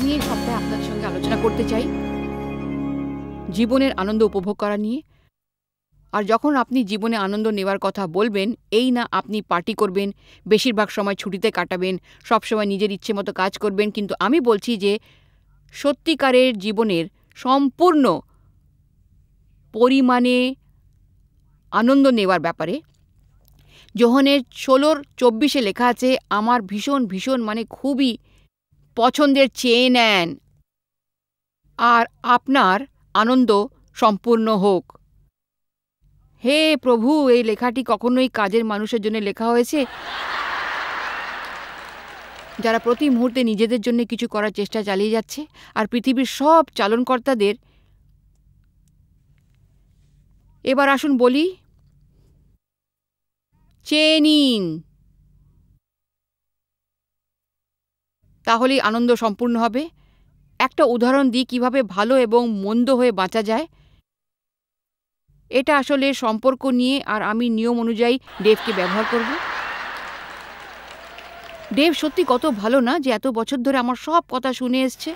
আমি এই সপ্তাহে আপনাদের সঙ্গে আলোচনা করতে চাই। জীবনের আনন্দ উপভোগ করা নিয়ে। আর যখন আপনি জীবনে আনন্দ নেওয়ার কথা বলবেন, এই না আপনি পার্টি করবেন, বেশিরভাগ সময় ছুটিতে কাটাবেন, সবসময় নিজের ইচ্ছে মতো কাজ করবেন, কিন্তু আমি বলছি যে, সত্যিকারের জীবনের সম্পূর্ণ পরিমাণে আনন্দ নেওয়ার ব্যাপারে যোহনের ষোলোর চব্বিশে লেখা আছে, আমার ভীষণ ভীষণ মানে খুবই পছন্দের চেয়ে নেন। আর আপনার আনন্দ সম্পূর্ণ হোক। হে প্রভু, এই লেখাটি কখনোই কাজের মানুষের জন্য লেখা হয়েছে? যারা প্রতি মুহূর্তে নিজেদের জন্য কিছু করার চেষ্টা চালিয়ে যাচ্ছে, আর পৃথিবীর সব চালনকর্তাদের এবার আসুন বলি চেয়ে নিন তাহলেই আনন্দ সম্পূর্ণ হবে। একটা উদাহরণ দিই কীভাবে ভালো এবং মন্দ হয়ে বাঁচা যায়। এটা আসলে সম্পর্ক নিয়ে আর আমি নিয়ম অনুযায়ী ডেভকে ব্যবহার করব। ডেভ সত্যি কত ভালো না যে এত বছর ধরে আমার সব কথা শুনে এসছে।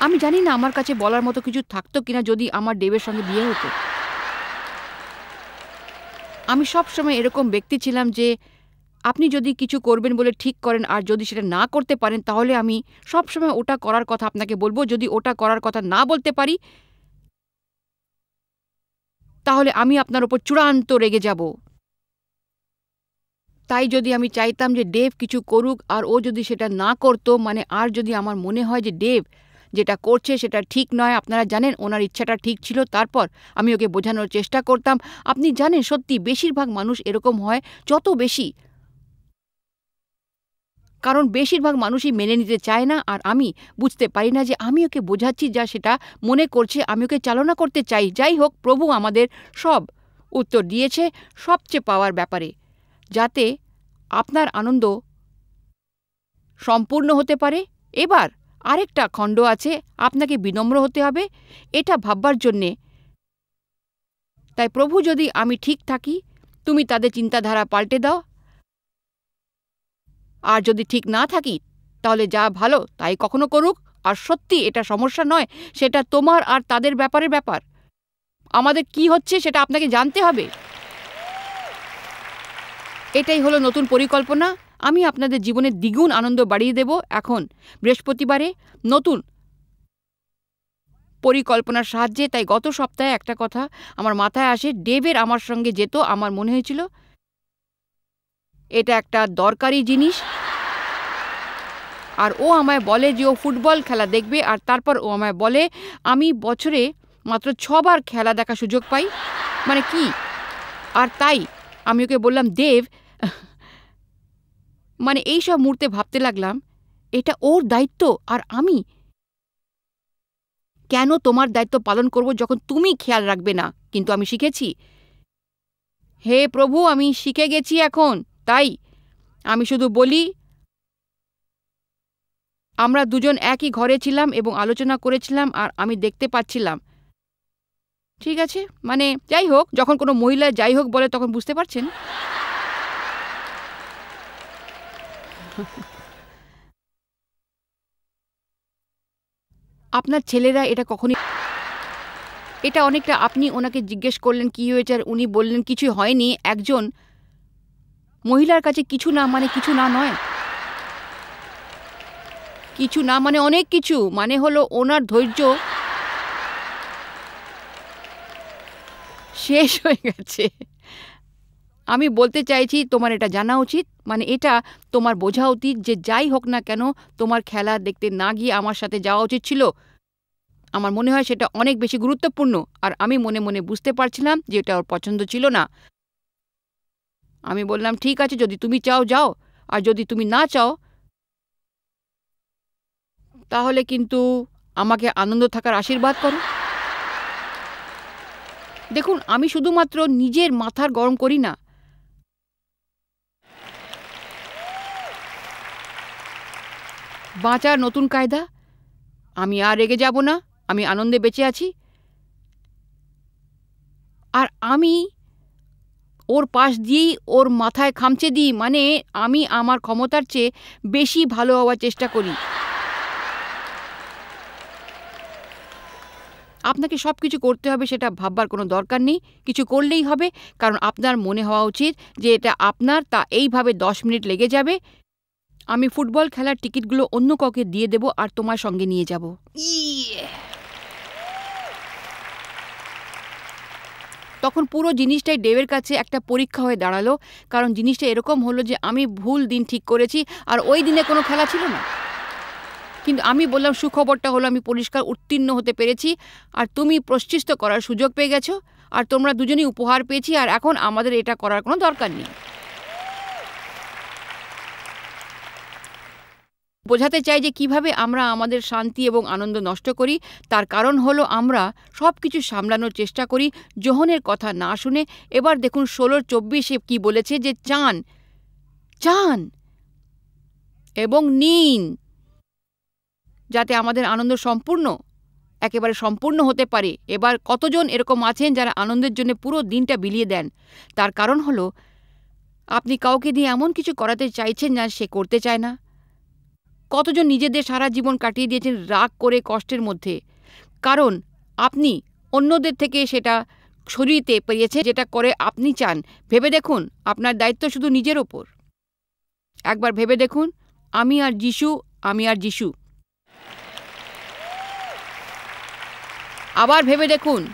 আমি জানি না আমার কাছে বলার মতো কিছু থাকতো কিনা যদি আমার ডেভের সঙ্গে বিয়ে হতো। আমি সব সময় এরকম ব্যক্তি ছিলাম যে আপনি যদি কিছু করবেন বলে ঠিক করেন আর যদি সেটা না করতে পারেন, তাহলে আমি সব সময় ওটা করার কথা আপনাকে বলব। যদি ওটা করার কথা না বলতে পারি, তাহলে আমি আপনার ওপর চূড়ান্ত রেগে যাব। তাই যদি আমি চাইতাম যে ডেভ কিছু করুক আর ও যদি সেটা না করতো মানে আর যদি আমার মনে হয় যে ডেভ যেটা করছে সেটা ঠিক নয়, আপনারা জানেন ওনার ইচ্ছাটা ঠিক ছিল, তারপর আমি ওকে বোঝানোর চেষ্টা করতাম। আপনি জানেন সত্যি বেশিরভাগ মানুষ এরকম হয়। যত বেশি কারণ বেশিরভাগ মানুষই মেনে নিতে চায় না আর আমি বুঝতে পারি না যে আমি ওকে বোঝাচ্ছি যা সেটা মনে করছে, আমি ওকে চালনা করতে চাই। যাই হোক, প্রভু আমাদের সব উত্তর দিয়েছে সবচেয়ে পাওয়ার ব্যাপারে, যাতে আপনার আনন্দ সম্পূর্ণ হতে পারে। এবার আরেকটা খণ্ড আছে, আপনাকে বিনম্র হতে হবে, এটা ভাববার জন্যে। তাই প্রভু যদি আমি ঠিক থাকি, তুমি তাদের চিন্তাধারা পাল্টে দাও আর যদি ঠিক না থাকি, তাহলে যা ভালো তাই কখনো করুক, আর সত্যি এটা সমস্যা নয়, সেটা তোমার আর তাদের ব্যাপারের ব্যাপার। আমাদের কি হচ্ছে সেটা আপনাকে জানতে হবে। এটাই হলো নতুন পরিকল্পনা। আমি আপনাদের জীবনে দ্বিগুণ আনন্দ বাড়িয়ে দেব এখন, বৃহস্পতিবারে, নতুন পরিকল্পনার সাহায্যে। তাই গত সপ্তাহে একটা কথা আমার মাথায় আসে, ডেভের আমার সঙ্গে যেত, আমার মনে হয়েছিল এটা একটা দরকারি জিনিস। আর ও আমায় বলে যে ও ফুটবল খেলা দেখবে, আর তারপর ও আমায় বলে, আমি বছরে মাত্র ছবার খেলা দেখার সুযোগ পাই। মানে কি? আর তাই আমি ওকে বললাম, দেব। মানে এই সব মুহূর্তে ভাবতে লাগলাম, এটা ওর দায়িত্ব আর আমি? কেন তোমার দায়িত্ব পালন করব যখন তুমি খেয়াল রাখবে না? কিন্তু আমি শিখেছি। হে প্রভু, আমি শিখে গেছি এখন। তাই আমি শুধু বলি, আমরা দুজন একই ঘরে ছিলাম এবং আলোচনা করেছিলাম আর আমি দেখতে পাচ্ছিলাম। ঠিক আছে? মানে যাই হোক, যখন কোনো মহিলা যাই হোক বলে তখন বুঝতে পারছেন? আপনার ছেলেরা এটা কখনই এটা অনেকটা আপনি ওনাকে জিজ্ঞেস করলেন, কি হয়েছে? আর উনি বললেন কিছু হয়নি। একজন মহিলার কাছে কিছু না মানে কিছু না নয়। কিছু না মানে অনেক কিছু মানে হলো ওনার ধৈর্য। শেষ হয়ে গেছে। আমি বলতে চাইছি, তোমার এটা জানা উচিত মানে এটা তোমার বোঝা উচিত যে যাই হোক না কেন, তোমার খেলা দেখতে না গিয়ে আমার সাথে যাওয়া উচিত ছিল। আমার মনে হয় সেটা অনেক বেশি গুরুত্বপূর্ণ, আর আমি মনে মনে বুঝতে পারছিলাম যে এটা ওর পছন্দ ছিল না। আমি বললাম, ঠিক আছে, যদি তুমি চাও, যাও। আর যদি তুমি না চাও, তাহলে কিন্তু আমাকে আনন্দ থাকার আশীর্বাদ করো। দেখুন, আমি শুধুমাত্র নিজের মাথার গরম করি না। বাঁচার নতুন কায়দা, আমি আর রেগে যাব না, আমি আনন্দে বেঁচে আছি। আর আমি ওর পাশ দিয়েই ওর মাথায় খামচে দিই মানে আমি আমার ক্ষমতার চেয়ে বেশি ভালো হওয়ার চেষ্টা করি। আপনাকে সব কিছু করতে হবে সেটা ভাববার কোনো দরকার নেই, কিছু করলেই হবে, কারণ আপনার মনে হওয়া উচিত যে এটা আপনার, তা এইভাবে দশ মিনিট লেগে যাবে। আমি ফুটবল খেলার টিকিটগুলো অন্য কাউকে দিয়ে দেব আর তোমার সঙ্গে নিয়ে যাব। তখন পুরো জিনিসটাই ডেভের কাছে একটা পরীক্ষা হয়ে দাঁড়াল। কারণ জিনিসটা এরকম হলো যে, আমি ভুল দিন ঠিক করেছি, আর ওই দিনে কোনো খেলা ছিল না। কিন্তু আমি বললাম, সুখবরটা হলো আমি পরিষ্কার উত্তীর্ণ হতে পেরেছি, আর তুমি প্রশ্চিষ্ট করার সুযোগ পেয়ে গেছো, আর তোমরা দুজনেই উপহার পেয়েছি, আর এখন আমাদের এটা করার কোনো দরকার নেই। বোঝাতে চাই যে কীভাবে আমরা আমাদের শান্তি এবং আনন্দ নষ্ট করি। তার কারণ হলো আমরা সব কিছু সামলানোর চেষ্টা করি, জোহনের কথা না শুনে। এবার দেখুন ষোলোর চব্বিশে কি বলেছে যে চান চান এবং নিন যাতে আমাদের আনন্দ সম্পূর্ণ, একেবারে সম্পূর্ণ হতে পারে। এবার কতজন এরকম আছেন যারা আনন্দের জন্য পুরো দিনটা বিলিয়ে দেন? তার কারণ হলো, আপনি কাউকে দিয়ে এমন কিছু করাতে চাইছেন না, সে করতে চায় না। কতজন নিজেদের সারা জীবন কাটিয়ে দিয়েছেন রাগ করে কষ্টের মধ্যে? কারণ আপনি অন্যদের থেকে সেটা সরিয়েতে পেরিয়েছে যেটা করে আপনি চান। ভেবে দেখুন, আপনার দায়িত্ব শুধু নিজের ওপর। একবার ভেবে দেখুন, আমি আর যিশু, আমি আর যিশু। আবার ভেবে দেখুন,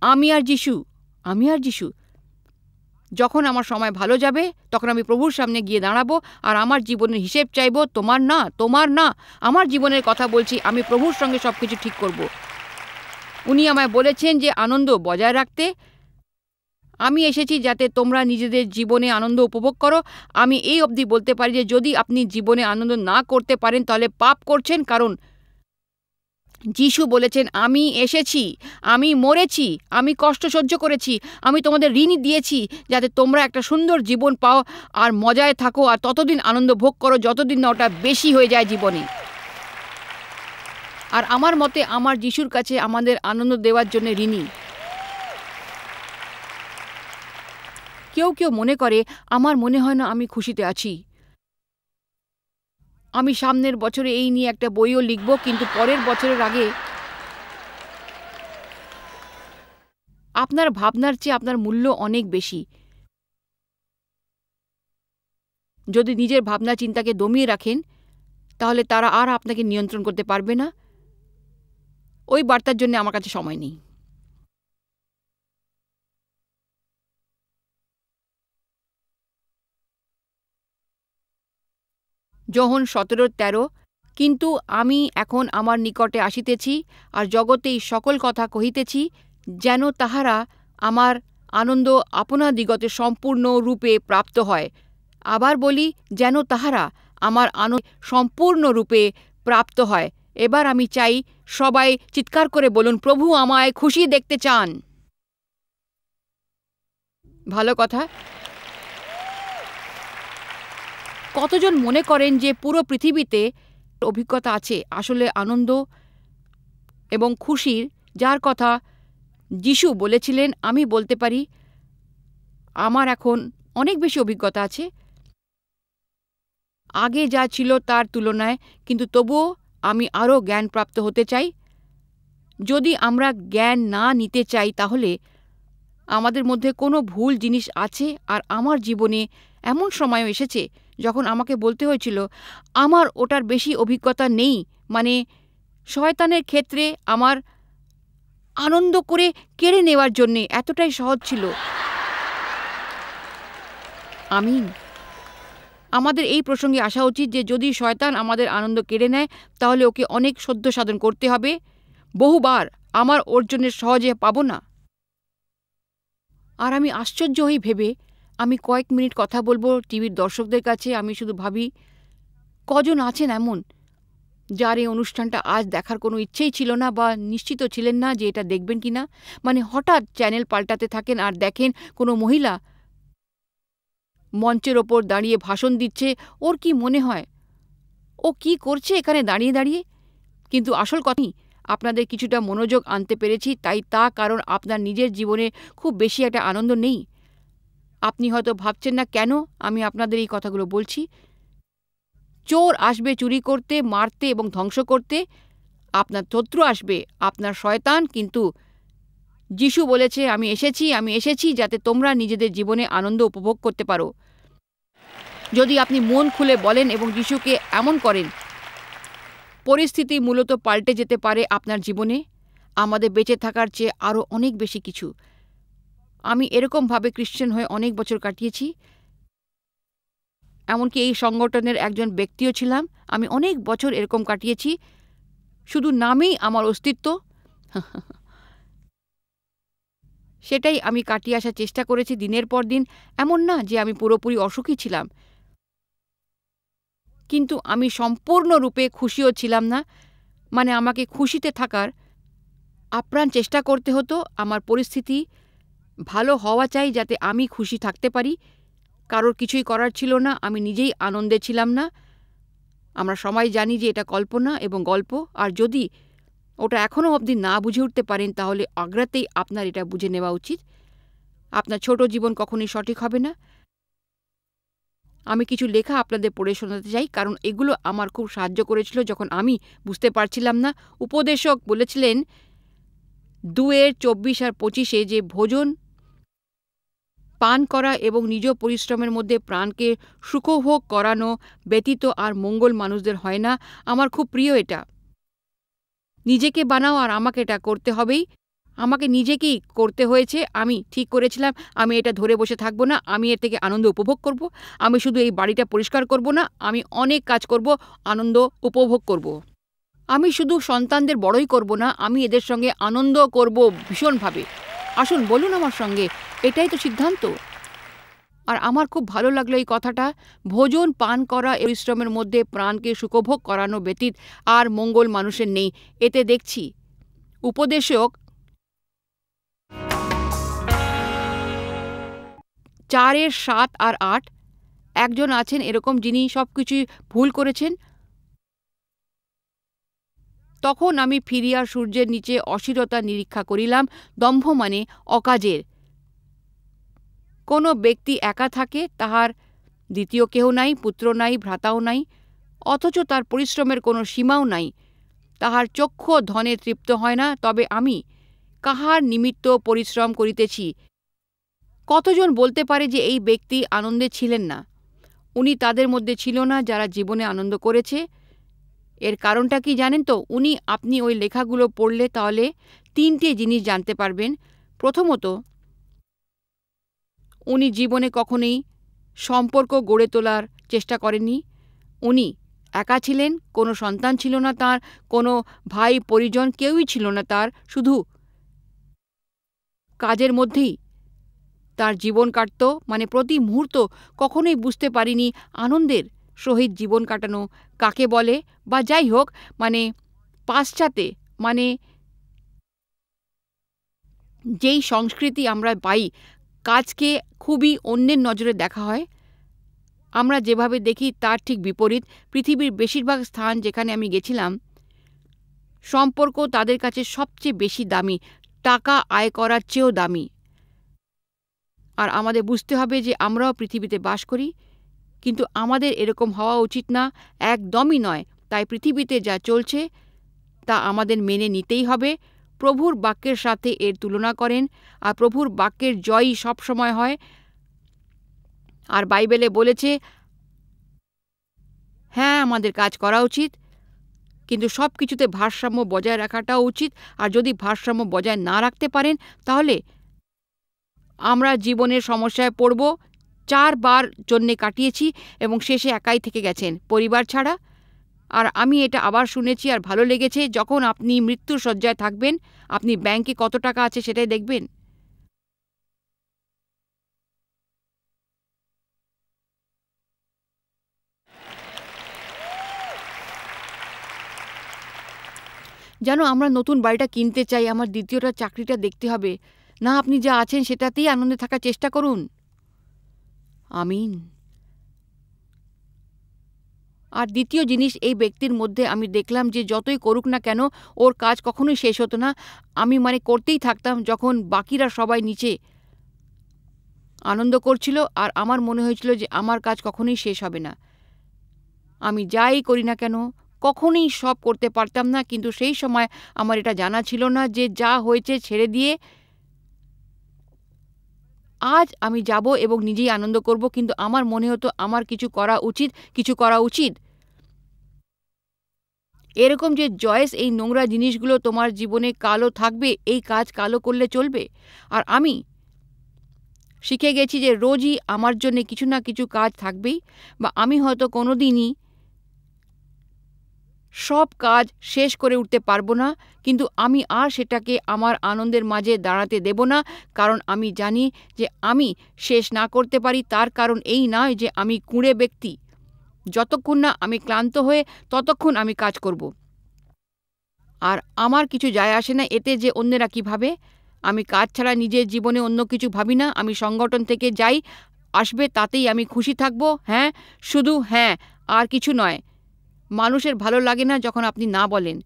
আমি আর যিশু, আমি আর যিশু। যখন আমার সময় ভালো যাবে, তখন আমি প্রভুর সামনে গিয়ে দাঁড়াবো আর আমার জীবনের হিসেব চাইব, তোমার না তোমার না। আমার জীবনের কথা বলছি, আমি প্রভুর সঙ্গে সব কিছু ঠিক করব। উনি আমায় বলেছেন যে, আনন্দ বজায় রাখতে। আমি এসেছি যাতে তোমরা নিজেদের জীবনে আনন্দ উপভোগ করো। আমি এই অবধি বলতে পারি যে, যদি আপনি জীবনে আনন্দ না করতে পারেন, তাহলে পাপ করছেন। কারণ যিশু বলেছেন, আমি এসেছি, আমি মরেছি, আমি কষ্ট সহ্য করেছি, আমি তোমাদের ঋণ দিয়েছি, যাতে তোমরা একটা সুন্দর জীবন পাও আর মজায় থাকো আর ততদিন আনন্দ ভোগ করো যতদিন না ওটা বেশি হয়ে যায় জীবনে। আর আমার মতে আমার যিশুর কাছে আমাদের আনন্দ দেওয়ার জন্য ঋণী। কেউ কেউ মনে করে, আমার মনে হয় না আমি খুশিতে আছি। আমি সামনের বছরে এই নিয়ে একটা বইও লিখব, কিন্তু পরের বছরের আগে আপনার ভাবনার চেয়ে আপনার মূল্য অনেক বেশি। যদি নিজের ভাবনা চিন্তাকে দমিয়ে রাখেন, তাহলে তারা আর আপনাকে নিয়ন্ত্রণ করতে পারবে না। ওই বার্তার জন্য আমার কাছে সময় নেই। যোহন সতেরো তেরো, কিন্তু আমি এখন আমার নিকটে আসিতেছি আর জগতেই সকল কথা কহিতেছি, যেন তাহারা আমার আনন্দ আপনা দিগতে সম্পূর্ণ রূপে প্রাপ্ত হয়। আবার বলি, যেন তাহারা আমার আনন্দ সম্পূর্ণরূপে প্রাপ্ত হয়। এবার আমি চাই, সবাই চিৎকার করে বলুন, প্রভু আমায় খুশি দেখতে চান। ভালো কথা। কতজন মনে করেন যে পুরো পৃথিবীতে অভিজ্ঞতা আছে? আসলে আনন্দ এবং খুশির, যার কথা যিশু বলেছিলেন, আমি বলতে পারি, আমার এখন অনেক বেশি অভিজ্ঞতা আছে। আগে যা ছিল তার তুলনায়, কিন্তু তবুও আমি আরও জ্ঞানপ্রাপ্ত হতে চাই। যদি আমরা জ্ঞান না নিতে চাই, তাহলে আমাদের মধ্যে কোনো ভুল জিনিস আছে? আর আমার জীবনে এমন সময়ও এসেছে যখন আমাকে বলতে হয়েছিল, আমার ওটার বেশি অভিজ্ঞতা নেই মানে শয়তানের ক্ষেত্রে আমার আনন্দ করে কেড়ে নেওয়ার জন্যে এতটাই সহজ ছিল। আমিন আমাদের এই প্রসঙ্গে আসা উচিত যে যদি শয়তান আমাদের আনন্দ কেড়ে নেয়, তাহলে ওকে অনেক সদ্য সাধন করতে হবে। বহুবার আমার অর্জনের সহজে পাব না। আর আমি আশ্চর্য হই ভেবে আমি কয়েক মিনিট কথা বলব টিভির দর্শকদের কাছে, আমি শুধু ভাবি, কজন আছেন এমন? যার এই অনুষ্ঠানটা আজ দেখার কোনো ইচ্ছেই ছিল না বা নিশ্চিত ছিলেন না যে এটা দেখবেন কি না মানে হঠাৎ চ্যানেল পাল্টাতে থাকেন আর দেখেন কোনো মহিলা মঞ্চের ওপর দাঁড়িয়ে ভাষণ দিচ্ছে, ওর কি মনে হয়? ও কি করছে এখানে দাঁড়িয়ে দাঁড়িয়ে? কিন্তু আসল কথাই আপনাদের কিছুটা মনোযোগ আনতে পেরেছি, তাই তা কারণ আপনার নিজের জীবনে খুব বেশি একটা আনন্দ নেই। আপনি হয়তো ভাবছেন না কেন আমি আপনাদের এই কথাগুলো বলছি। চোর আসবে চুরি করতে, মারতে এবং ধ্বংস করতে। আপনার শত্রু আসবে, আপনার শয়তান, কিন্তু যিশু বলেছে, আমি এসেছি আমি এসেছি যাতে তোমরা নিজেদের জীবনে আনন্দ উপভোগ করতে পারো। যদি আপনি মন খুলে বলেন এবং যিশুকে এমন করেন, পরিস্থিতি মূলত পাল্টে যেতে পারে আপনার জীবনে। আমাদের বেঁচে থাকার চেয়ে আরও অনেক বেশি কিছু। আমি এরকমভাবে খ্রিশ্চান হয়ে অনেক বছর কাটিয়েছি। এমনকি এই সংগঠনের একজন ব্যক্তিও ছিলাম। আমি অনেক বছর এরকম কাটিয়েছি। শুধু নামেই আমার অস্তিত্ব। সেটাই আমি কাটিয়ে আসার চেষ্টা করেছি দিনের পর দিন। এমন না যে আমি পুরোপুরি অসুখী ছিলাম। কিন্তু আমি সম্পূর্ণরূপে খুশিও ছিলাম না। মানে আমাকে খুশিতে থাকার আপ্রাণ চেষ্টা করতে হতো আমার পরিস্থিতি। ভালো হওয়া চাই যাতে আমি খুশি থাকতে পারি। কারোর কিছুই করার ছিল না, আমি নিজেই আনন্দে ছিলাম না। আমরা সবাই জানি যে এটা কল্পনা এবং গল্প। আর যদি ওটা এখনও অবধি না বুঝে উঠতে পারেন, তাহলে অগ্রাতেই আপনার এটা বুঝে নেওয়া উচিত। আপনার ছোট জীবন কখনোই সঠিক হবে না। আমি কিছু লেখা আপনাদের পড়ে শোনাতে চাই, কারণ এগুলো আমার খুব সাহায্য করেছিল যখন আমি বুঝতে পারছিলাম না। উপদেশক বলেছিলেন, দুয়ের চব্বিশ আর পঁচিশে যে ভোজন পান করা এবং নিজ পরিশ্রমের মধ্যে প্রাণকে সুখভোগ করানো ব্যতীত আর মঙ্গল মানুষদের হয় না। আমার খুব প্রিয় এটা। নিজেকে বানাও আর আমাকে এটা করতে হবেই। আমাকে নিজেকেই করতে হয়েছে। আমি ঠিক করেছিলাম। আমি এটা ধরে বসে থাকব না। আমি এর থেকে আনন্দ উপভোগ করব। আমি শুধু এই বাড়িটা পরিষ্কার করব না। আমি অনেক কাজ করব, আনন্দ উপভোগ করব। আমি শুধু সন্তানদের বড়ই করব না। আমি এদের সঙ্গে আনন্দ করব ভীষণভাবে। আসুন, বলুন আমার সঙ্গে। এটাই তো সিদ্ধান্ত। আর আমার খুব ভালো লাগল এই কথাটা। ভোজন, পান করা পরিশ্রমের মধ্যে প্রাণকে সুখভোগ করানো ব্যতীত আর মঙ্গল মানুষের নেই। এতে দেখছি। উপদেশক চারের সাত আর আট। একজন আছেন এরকম যিনি সব কিছুই ভুল করেছেন। তখন আমি ফিরিয়া সূর্যের নিচে অস্থিরতা নিরীক্ষা করিলাম, দম্ভ মানে অকাজের। কোনো ব্যক্তি একা থাকে, তাহার দ্বিতীয় কেহ নাই, পুত্র নাই, ভ্রাতাও নাই, অথচ তার পরিশ্রমের কোনো সীমাও নাই। তাহার চক্ষু ধনে তৃপ্ত হয় না, তবে আমি কাহার নিমিত্ত পরিশ্রম করিতেছি? কতজন বলতে পারে যে এই ব্যক্তি আনন্দে ছিলেন না? উনি তাদের মধ্যে ছিল না যারা জীবনে আনন্দ করেছে এর কারণটা কি জানেন তো? উনি, আপনি ওই লেখাগুলো পড়লে তাহলে তিনটে জিনিস জানতে পারবেন। প্রথমত, উনি জীবনে কখনোই সম্পর্ক গড়ে তোলার চেষ্টা করেননি। উনি একা ছিলেন, কোনো সন্তান ছিল না তার, কোনো ভাই পরিজন কেউই ছিল না তার, শুধু কাজের মধ্যেই তার জীবন কাটত। মানে প্রতি মুহূর্ত কখনোই বুঝতে পারিনি আনন্দের সহিত জীবন কাটানো, কাকে বলে বা যাই হোক মানে পাশ্চাতে মানে যেই সংস্কৃতি আমরা পাই, কাজকে খুবই অন্যের নজরে দেখা হয়। আমরা যেভাবে দেখি তার ঠিক বিপরীত। পৃথিবীর বেশিরভাগ স্থান যেখানে আমি গেছিলাম, সম্পর্ক তাদের কাছে সবচেয়ে বেশি দামি। টাকা আয় করার চেয়েও দামি। আর আমাদের বুঝতে হবে যে আমরাও পৃথিবীতে বাস করি। কিন্তু আমাদের এরকম হওয়া উচিত না, একদমই নয়। তাই পৃথিবীতে যা চলছে, তা আমাদের মেনে নিতেই হবে। প্রভুর বাক্যের সাথে এর তুলনা করেন, আর প্রভুর বাক্যের জয়ই সবসময় হয়। আর বাইবেলে বলেছে হ্যাঁ আমাদের কাজ করা উচিত, কিন্তু সব কিছুতে ভারসাম্য বজায় রাখাটাও উচিত। আর যদি ভারসাম্য বজায় না রাখতে পারেন, তাহলে আমরা জীবনের সমস্যায় পড়ব চারবার জন্যে কাটিয়েছি এবং শেষে একাই থেকে গেছেন, পরিবার ছাড়া। আর আমি এটা আবার শুনেছি আর ভালো লেগেছে, যখন আপনি মৃত্যুর শয্যায় থাকবেন, আপনি ব্যাংকে কত টাকা আছে সেটাই দেখবেন। যেন আমরা নতুন বাড়িটা কিনতে চাই, আমার দ্বিতীয়টা চাকরিটা দেখতে হবে। না, আপনি যা আছেন সেটাতেই আনন্দে থাকার চেষ্টা করুন। আমিন। আর দ্বিতীয় জিনিস, এই ব্যক্তির মধ্যে আমি দেখলাম যে যতই করুক না কেন, ওর কাজ কখনোই শেষ হতো না। আমি মানে করতেই থাকতাম যখন বাকিরা সবাই নিচে আনন্দ করছিল আর আমার মনে হয়েছিল যে আমার কাজ কখনোই শেষ হবে না। আমি যাই করি না কেন, কখনোই সব করতে পারতাম না, কিন্তু সেই সময় আমার এটা জানা ছিল না যে যা হয়েছে ছেড়ে দিয়ে আজ আমি যাব এবং নিজেই আনন্দ করব, কিন্তু আমার মনে হতো আমার কিছু করা উচিত, কিছু করা উচিত। এরকম যে জয়েস, এই নোংরা জিনিসগুলো তোমার জীবনে কালো থাকবে, এই কাজ কালো করলে চলবে। আর আমি শিখে গেছি যে রোজই আমার জন্য কিছু না কিছু কাজ থাকবেই, বা আমি হয়তো কোনো দিনই সব কাজ শেষ করে উঠতে পারব না, কিন্তু আমি আর সেটাকে আমার আনন্দের মাঝে দাঁড়াতে দেব না, কারণ আমি জানি যে আমি শেষ না করতে পারি, তার কারণ এই নয় যে আমি কুঁড়ে ব্যক্তি। যতক্ষণ না আমি ক্লান্ত হয়ে ততক্ষণ আমি কাজ করব। আর আমার কিছু যায় আসে না এতে যে অন্যেরা কী ভাবে? আমি কাজ ছাড়া নিজের জীবনে অন্য কিছু ভাবি না, আমি সংগঠন থেকে যাই, আসবে তাতেই আমি খুশি থাকব হ্যাঁ শুধু হ্যাঁ আর কিছু নয়। মানুষের ভালো লাগে না যখন আপনি না বলেন।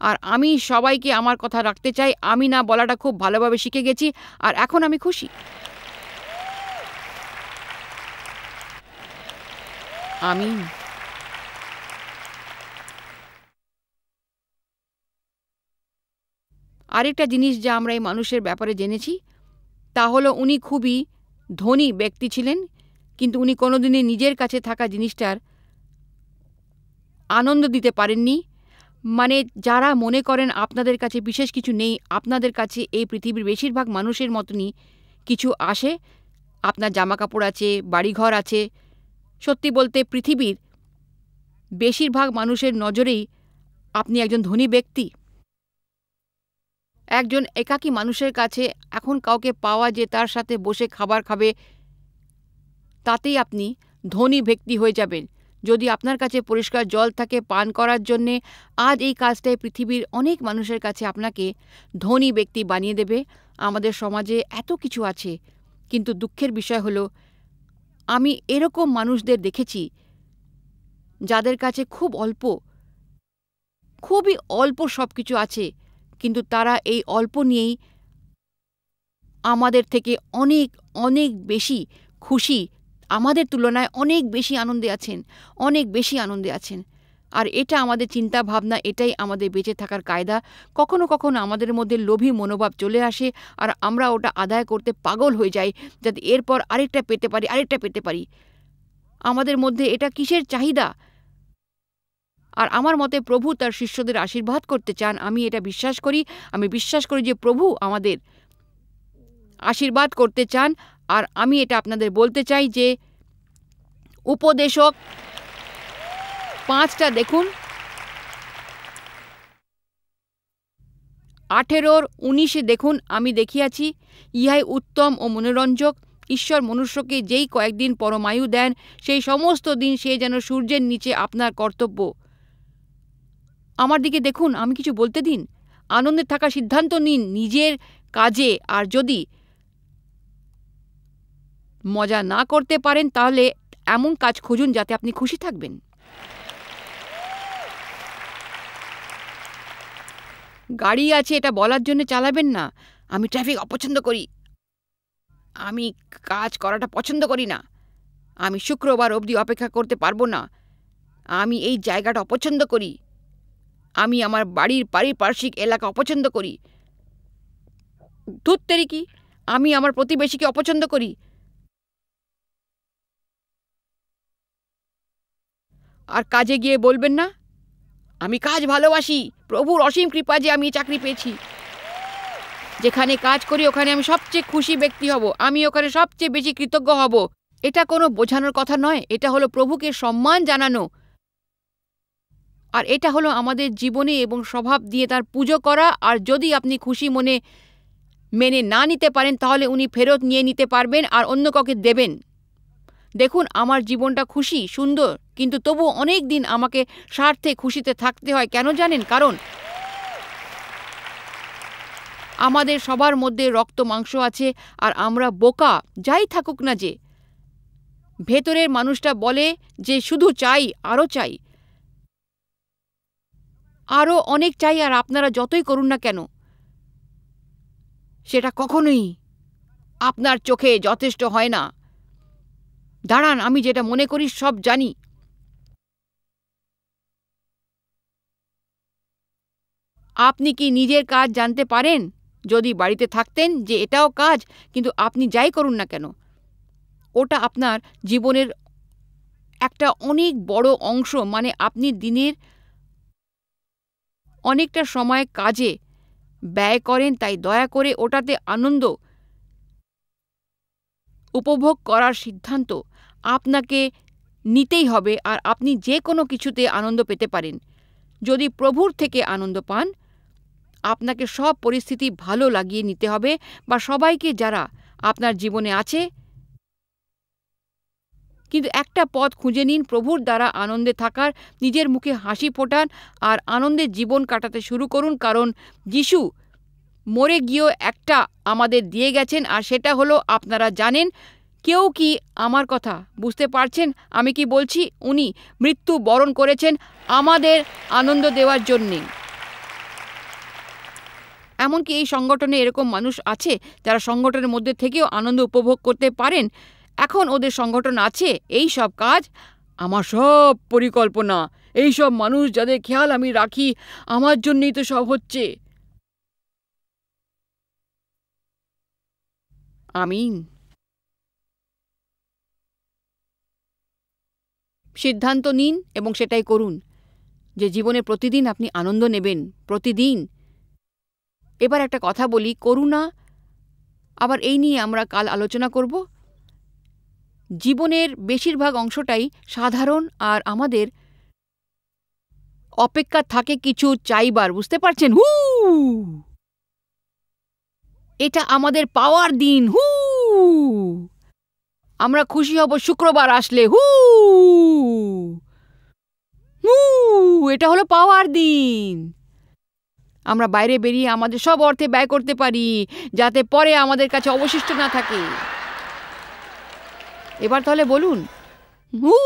আর আমি সবাইকে আমার কথা রাখতে চাই, আমি না বলাটা খুব ভালোভাবে শিখে গেছি, আর এখন আমি খুশি। আমি আরেকটা জিনিস যা আমরা এই মানুষের ব্যাপারে জেনেছি, তা হলো উনি খুবই ধনী ব্যক্তি ছিলেন, কিন্তু উনি কোনোদিনই নিজের কাছে থাকা জিনিসটার আনন্দ দিতে পারেননি। মানে যারা মনে করেন আপনাদের কাছে বিশেষ কিছু নেই, আপনাদের কাছে এই পৃথিবীর বেশিরভাগ মানুষের মতনই কিছু আসে। আপনার জামা কাপড় আছে, বাড়িঘর আছে। সত্যি বলতে পৃথিবীর বেশিরভাগ মানুষের নজরেই আপনি একজন ধনী ব্যক্তি। একজন একাকী মানুষের কাছে এখন কাউকে পাওয়া যে তার সাথে বসে খাবার খাবে, তাতেই আপনি ধনী ব্যক্তি হয়ে যাবেন। যদি আপনার কাছে পরিষ্কার জল থাকে পান করার জন্যে, আজ এই কাজটাই পৃথিবীর অনেক মানুষের কাছে আপনাকে ধনী ব্যক্তি বানিয়ে দেবে। আমাদের সমাজে এত কিছু আছে। কিন্তু দুঃখের বিষয় হলো, আমি এরকম মানুষদের দেখেছি যাদের কাছে খুব অল্প, খুবই অল্প সব কিছু আছে। কিন্তু তারা এই অল্প নিয়েই আমাদের থেকে অনেক অনেক বেশি খুশি আমাদের তুলনায় অনেক বেশি আনন্দে আছেন, অনেক বেশি আনন্দে আছেন। আর এটা আমাদের চিন্তা ভাবনা এটাই আমাদের বেঁচে থাকার কায়দা। কখনো কখনো আমাদের মধ্যে লোভী মনোভাব চলে আসে আর আমরা ওটা আদায় করতে পাগল হয়ে যাই, যাতে এরপর আরেকটা পেতে পারি, আরেকটা পেতে পারি। আমাদের মধ্যে এটা কিসের চাহিদা? আর আমার মতে প্রভু তার শিষ্যদের আশীর্বাদ করতে চান, আমি এটা বিশ্বাস করি। আমি বিশ্বাস করি যে প্রভু আমাদের আশীর্বাদ করতে চান আর আমি এটা আপনাদের বলতে চাই যে উপদেশক পাঁচটা দেখুন। আঠেরোর উনিশে দেখুন, আমি দেখিয়াছি, ইহাই উত্তম ও মনোরঞ্জক। ঈশ্বর মনুষ্যকে যেই কয়েকদিন পরমায়ু দেন, সেই সমস্ত দিন সে যেন সূর্যের নিচে আপনার কর্তব্য। আমার দিকে দেখুন, আমি কিছু বলতে দিন। আনন্দে থাকার সিদ্ধান্ত নিন নিজের কাজে, আর যদি মজা না করতে পারেন, তাহলে এমন কাজ খুঁজুন যাতে আপনি খুশি থাকবেন। গাড়ি আছে, এটা বলার জন্য চালাবেন না। আমি ট্রাফিক অপছন্দ করি। আমি কাজ করাটা পছন্দ করি না। আমি শুক্রবার অবধি অপেক্ষা করতে পারব না। আমি এই জায়গাটা অপছন্দ করি। আমি আমার বাড়ির পারিপার্শ্বিক এলাকা অপছন্দ করি। ধূত কি? আমি আমার প্রতিবেশীকে অপছন্দ করি। আর কাজে গিয়ে বলবেন না? আমি কাজ ভালোবাসি, প্রভুর অসীম কৃপা যে আমি চাকরি পেয়েছি। যেখানে কাজ করি, ওখানে আমি সবচেয়ে খুশি ব্যক্তি হব, আমি ওখানে সবচেয়ে বেশি কৃতজ্ঞ হব। এটা কোনো বোঝানোর কথা নয়, এটা হলো প্রভুকে সম্মান জানানো। আর এটা হলো আমাদের জীবনে এবং স্বভাব দিয়ে তার পুজো করা, আর যদি আপনি খুশি মনে মেনে না নিতে পারেন, তাহলে উনি ফেরত নিয়ে নিতে পারবেন, আর অন্য কাউকে দেবেন। দেখুন, আমার জীবনটা খুশি, সুন্দর, কিন্তু তবু অনেক দিন আমাকে স্বার্থে খুশিতে থাকতে হয়, কেন জানেন কারণ? আমাদের সবার মধ্যে রক্ত, মাংস আছে, আর আমরা বোকা, যাই থাকুক না যে। ভেতরের মানুষটা বলে যে শুধু চাই, আরও চাই। আরও অনেক চাই, আর আপনারা যতই করুন না কেন। সেটা কখনোই আপনার চোখে যথেষ্ট হয় না। দাঁড়ান, আমি যেটা মনে করি সব জানি। আপনি কি নিজের কাজ জানতে পারেন? যদি বাড়িতে থাকতেন যে এটাও কাজ, কিন্তু আপনি যাই করুন না কেন? ওটা আপনার জীবনের একটা অনেক বড় অংশ মানে আপনি দিনের অনেকটা সময় কাজে ব্যয় করেন, তাই দয়া করে ওটাতে আনন্দ উপভোগ করার সিদ্ধান্ত আপনাকে নিতেই হবে আর আপনি যে কোনো কিছুতে আনন্দ পেতে পারেন। যদি প্রভুর থেকে আনন্দ পান, আপনাকে সব পরিস্থিতি ভালো লাগিয়ে নিতে হবে বা সবাইকে যারা আপনার জীবনে আছে, কিন্তু একটা পথ খুঁজে নিন, প্রভুর দ্বারা আনন্দে থাকার, নিজের মুখে হাসি ফোটান আর আনন্দে জীবন কাটাতে শুরু করুন, কারণ যিশু মরে গিয়েও একটা আমাদের দিয়ে গেছেন আর সেটা হলো, আপনারা জানেন কেউ কি আমার কথা বুঝতে পারছেন? আমি কি বলছি? উনি মৃত্যু বরণ করেছেন আমাদের আনন্দ দেওয়ার জন্যে। এমনকি এই সংগঠনে এরকম মানুষ আছে, যারা সংগঠনের মধ্যে থেকেও আনন্দ উপভোগ করতে পারেন। এখন ওদের সংগঠন আছে, এই সব কাজ আমার সব পরিকল্পনা। এই সব মানুষ যাদের খেয়াল আমি রাখি, আমার জন্যই তো সব হচ্ছে। আমিন। সিদ্ধান্ত নিন এবং সেটাই করুন। যে জীবনে প্রতিদিন আপনি আনন্দ নেবেন, প্রতিদিন। এবার একটা কথা বলি, করুণা, আবার এই নিয়ে আমরা কাল আলোচনা করব। জীবনের বেশিরভাগ অংশটাই সাধারণ আর আমাদের অপেক্ষা থাকে কিছু চাইবার, বুঝতে পারছেন? হু! এটা আমাদের পাওয়ার দিন, হু! আমরা খুশি হব শুক্রবার আসলে। হু! হু! এটা হলো পাওয়ার দিন। আমরা বাইরে বেরিয়ে আমাদের সব অর্থে ব্যয় করতে পারি, যাতে পরে আমাদের কাছে অবশিষ্ট না থাকে। এবার তাহলে বলুন, হু!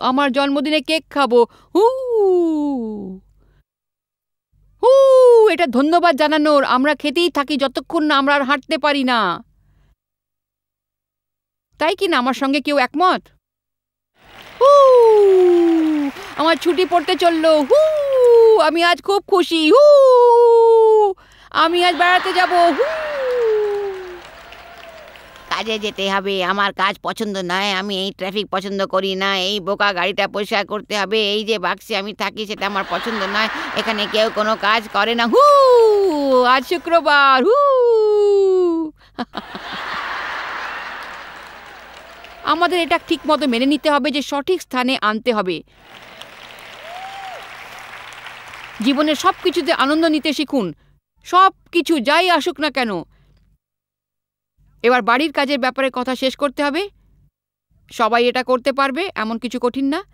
আমার জন্মদিনে কেক খাব। হু! হু! এটা ধন্যবাদ জানানোর, আমরা খেতেই থাকি যতক্ষণ না আমরা আর হাঁটতে পারি না। তাই কি না আমার সঙ্গে কেউ একমত? হু, আমার ছুটি পড়তে চলল, হু, আমি আজ খুব খুশি, হু, আমি আজ বেড়াতে যাব, হু। কাজে যেতে হবে, আমার কাজ পছন্দ নয়, আমি এই ট্রাফিক পছন্দ করি না, এই বোকা গাড়িটা পরিষ্কার করতে হবে, এই যে বাক্সে আমি থাকি সেটা আমার পছন্দ নয়, এখানে কেউ কোনো কাজ করে না, হু, আজ শুক্রবার, হু। আমাদের এটা ঠিক মতো মেনে নিতে হবে যে সঠিক স্থানে আনতে হবে। জীবনের সব কিছুতে আনন্দ নিতে শিখুন। সব কিছু যাই আসুক না কেন। এবার বাড়ির কাজের ব্যাপারে কথা শেষ করতে হবে। সবাই এটা করতে পারবে, এমন কিছু কঠিন না।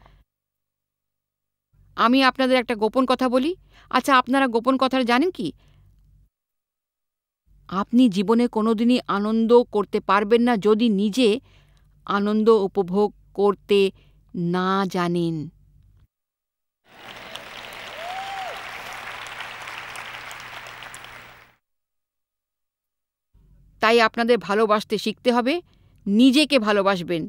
আমি আপনাদের একটা গোপন কথা বলি। আচ্ছা আপনারা গোপন কথাটা জানেন কি? আপনি জীবনে কোনোদিনই আনন্দ করতে পারবেন না যদি নিজে আনন্দ উপভোগ করতে না জানেন। তাই আপনাদের ভালোবাসতে শিখতে হবে, নিজেকে ভালোবাসবেন।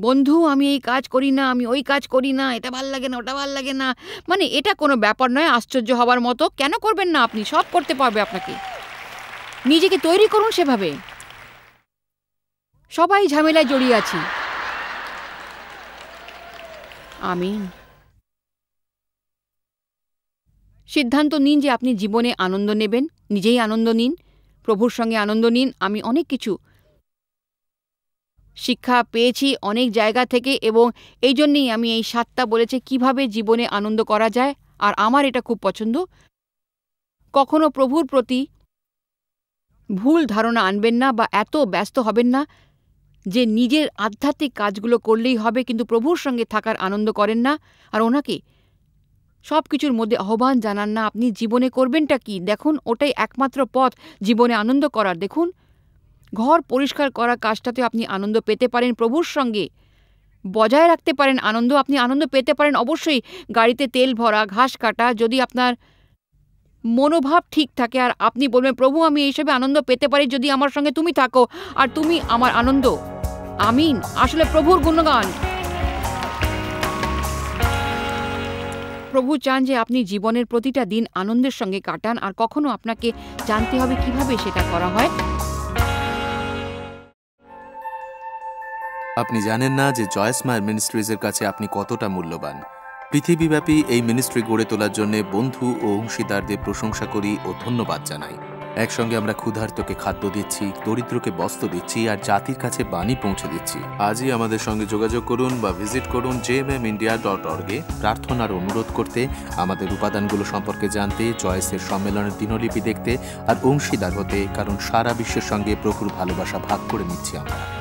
বন্ধু, আমি এই কাজ করি না, আমি ওই কাজ করি না, এটা ভালো লাগে না, ওটা ভালো লাগে না। মানে এটা কোনো ব্যাপার নয়, আশ্চর্য হবার মতো। কেন করবেন না আপনি? সব করতে পারবে আপনাকে। নিজেকে তৈরি করুন সেভাবে। সবাই ঝামেলায় জড়িয়ে আছি। আমিন। সিদ্ধান্ত নিন যে আপনি জীবনে আনন্দ নেবেন, নিজেই আনন্দ নিন, প্রভুর সঙ্গে আনন্দ নিন, আমি অনেক কিছু শিক্ষা পেয়েছি অনেক জায়গা থেকে এবং এই জন্যেই আমি এই সাতটা বলেছে কীভাবে জীবনে আনন্দ করা যায়, আর আমার এটা খুব পছন্দ। কখনো প্রভুর প্রতি ভুল ধারণা আনবেন না বা এত ব্যস্ত হবেন না যে নিজের আধ্যাত্মিক কাজগুলো করলেই হবে, কিন্তু প্রভুর সঙ্গে থাকার আনন্দ করেন না। আর ওনাকে সব কিছুর মধ্যে আহ্বান জানান না, আপনি জীবনে করবেনটা কি? দেখুন, ওটাই একমাত্র পথ জীবনে আনন্দ করার। দেখুন, ঘর পরিষ্কার করা কাজটাতে আপনি আনন্দ পেতে পারেন, প্রভুর সঙ্গে বজায় রাখতে পারেন আনন্দ। আপনি আনন্দ পেতে পারেন অবশ্যই। গাড়িতে তেল ভরা, ঘাস কাটা, যদি আপনার মনোভাব ঠিক থাকে আর আপনি বলবেন, প্রভু, আমি এইসবে আনন্দ পেতে পারি যদি আমার সঙ্গে তুমি থাকো আর তুমি আমার আনন্দ। আমিন। আসলে প্রভুর গুণগান। প্রভু চান যে আপনি জীবনের প্রতিটা দিন আনন্দের সঙ্গে কাটান আর কখনো আপনাকে জানতে হবে কীভাবে সেটা করা হয়। আপনি জানেন না যে জয়েস মায়ের মিনিস্ট্রিজের কাছে আপনি কতটা মূল্যবান। পৃথিবীব্যাপী এই মিনিস্ট্রি গড়ে তোলার জন্য বন্ধু ও অংশীদারদের প্রশংসা করি ও ধন্যবাদ জানাই। একসঙ্গে আমরা ক্ষুধার্তকে খাদ্য দিচ্ছি, দরিদ্রকে বস্ত্র দিচ্ছি আর জাতির কাছে বাণী পৌঁছে দিচ্ছি। আজই আমাদের সঙ্গে যোগাযোগ করুন বা ভিজিট করুন জেএমএম ইন্ডিয়া ডট অর্গে প্রার্থনার অনুরোধ করতে, আমাদের উপাদানগুলো সম্পর্কে জানতে জয়েসের সম্মেলনের দিনলিপি দেখতে আর অংশীদার হতে, কারণ সারা বিশ্বের সঙ্গে প্রভুর ভালোবাসা ভাগ করে নিচ্ছি আমরা।